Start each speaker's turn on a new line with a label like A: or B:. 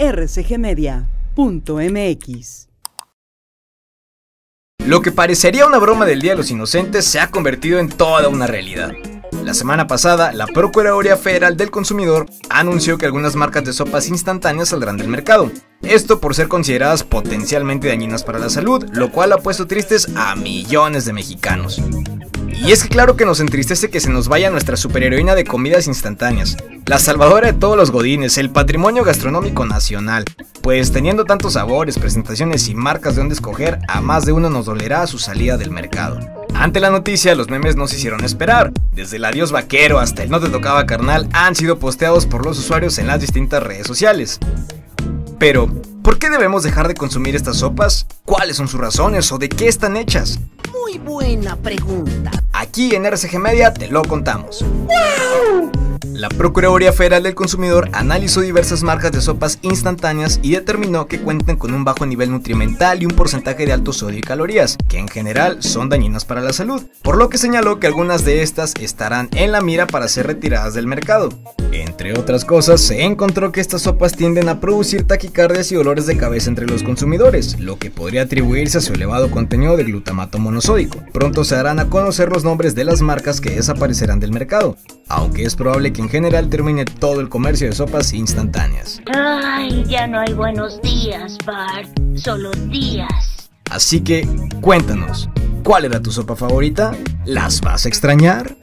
A: rcgmedia.mx.
B: Lo que parecería una broma del Día de los Inocentes se ha convertido en toda una realidad. La semana pasada, la Procuraduría Federal del Consumidor anunció que algunas marcas de sopas instantáneas saldrán del mercado. Esto por ser consideradas potencialmente dañinas para la salud, lo cual ha puesto tristes a millones de mexicanos. Y es que claro que nos entristece que se nos vaya nuestra superheroína de comidas instantáneas, la salvadora de todos los godines, el patrimonio gastronómico nacional, pues teniendo tantos sabores, presentaciones y marcas de donde escoger, a más de uno nos dolerá su salida del mercado. Ante la noticia, los memes no se hicieron esperar. Desde el adiós vaquero hasta el no te tocaba carnal han sido posteados por los usuarios en las distintas redes sociales. Pero, ¿por qué debemos dejar de consumir estas sopas? ¿Cuáles son sus razones o de qué están hechas?
C: Muy buena pregunta.
B: Aquí en RCG Media te lo contamos. La Procuraduría Federal del Consumidor analizó diversas marcas de sopas instantáneas y determinó que cuentan con un bajo nivel nutrimental y un porcentaje de alto sodio y calorías, que en general son dañinas para la salud, por lo que señaló que algunas de estas estarán en la mira para ser retiradas del mercado. Entre otras cosas, se encontró que estas sopas tienden a producir taquicardias y dolores de cabeza entre los consumidores, lo que podría atribuirse a su elevado contenido de glutamato monosódico. Pronto se harán a conocer los nombres de las marcas que desaparecerán del mercado, aunque es probable que en general termine todo el comercio de sopas instantáneas.
D: Ay, ya no hay buenos días, Bart, solo días.
B: Así que, cuéntanos, ¿cuál era tu sopa favorita? ¿Las vas a extrañar?